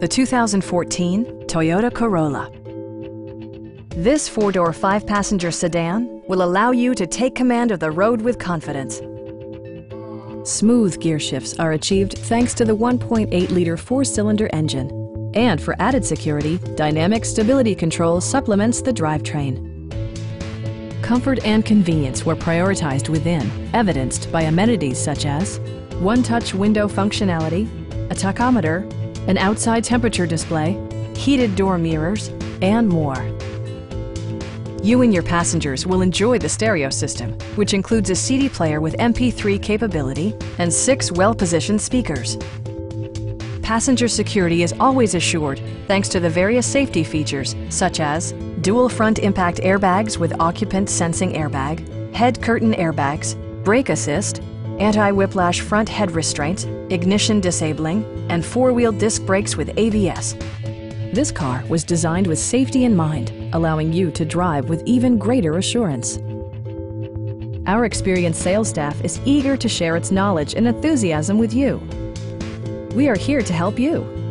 the 2014 Toyota Corolla. This four-door, five-passenger sedan will allow you to take command of the road with confidence. Smooth gear shifts are achieved thanks to the 1.8-liter four-cylinder engine. And for added security, Dynamic Stability Control supplements the drivetrain. Comfort and convenience were prioritized within, evidenced by amenities such as one-touch window functionality, a tachometer, an outside temperature display, heated door mirrors, and more. You and your passengers will enjoy the stereo system, which includes a CD player with MP3 capability and six well-positioned speakers. Passenger security is always assured thanks to the various safety features such as dual front impact airbags with occupant sensing airbag, head curtain airbags, brake assist, anti-whiplash front head restraints, ignition disabling, and four-wheel disc brakes with ABS. This car was designed with safety in mind, allowing you to drive with even greater assurance. Our experienced sales staff is eager to share its knowledge and enthusiasm with you. We are here to help you.